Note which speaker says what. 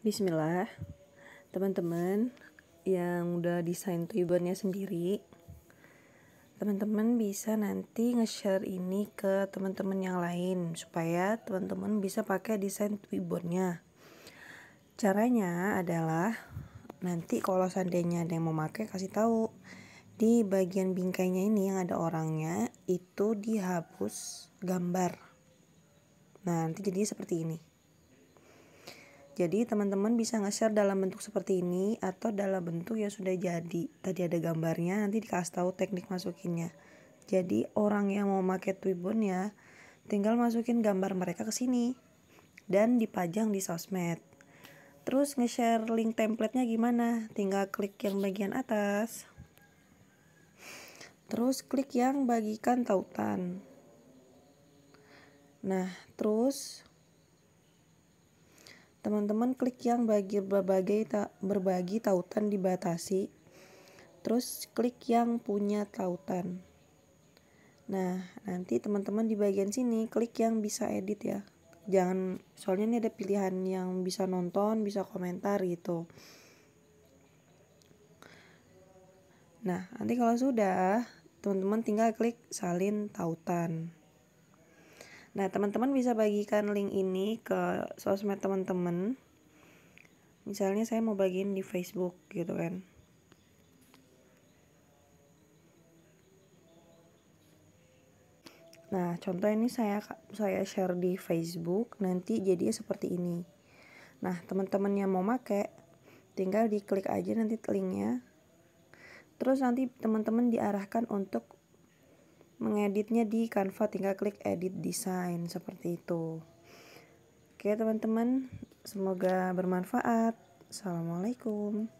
Speaker 1: Bismillah, teman-teman yang udah desain Twibbonnya sendiri, teman-teman bisa nanti nge-share ini ke teman-teman yang lain supaya teman-teman bisa pakai desain Twibbonnya. Caranya adalah nanti kalau seandainya ada yang mau pakai kasih tahu di bagian bingkainya ini yang ada orangnya itu dihapus gambar. Nah, nanti jadi seperti ini. Jadi teman-teman bisa nge-share dalam bentuk seperti ini atau dalam bentuk yang sudah jadi. Tadi ada gambarnya, nanti dikasih tahu teknik masukinnya. Jadi orang yang mau pakai Twibbon ya, tinggal masukin gambar mereka ke sini dan dipajang di sosmed. Terus nge-share link templatenya gimana? Tinggal klik yang bagian atas. Terus klik yang bagikan tautan. Nah, terus teman-teman klik yang bagi berbagai ta, berbagi tautan dibatasi. Terus klik yang punya tautan. Nah nanti teman-teman di bagian sini klik yang bisa edit ya. Jangan soalnya ini ada pilihan yang bisa nonton bisa komentar gitu. Nah nanti kalau sudah teman-teman tinggal klik salin tautan Nah, teman-teman bisa bagikan link ini ke sosmed teman-teman. Misalnya saya mau bagiin di Facebook gitu kan. Nah, contoh ini saya saya share di Facebook, nanti jadinya seperti ini. Nah, teman-teman yang mau make tinggal diklik aja nanti linknya. Terus nanti teman-teman diarahkan untuk mengeditnya di Canva tinggal klik edit design seperti itu. Oke teman-teman semoga bermanfaat. Assalamualaikum